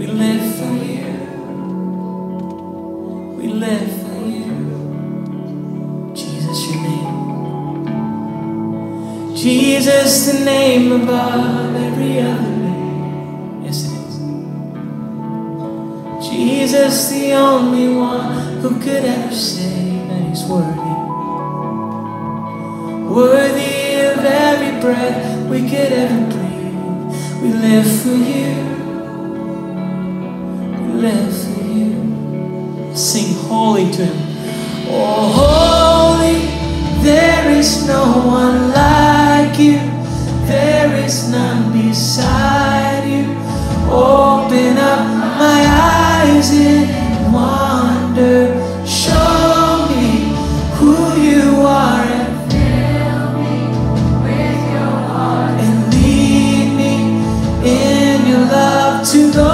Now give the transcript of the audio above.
We live for you. We live for you. Jesus, your name. Jesus, the name above every other name. Yes, it is. Jesus, the only one who could ever say that he's worthy. Worthy of every breath we could ever breathe. We live for you. Live for you. Sing holy to him. Oh, holy, there is no one like you. There is none beside you. Open up my eyes in wonder. Show me who you are and fill me with your heart. and lead me in your love to the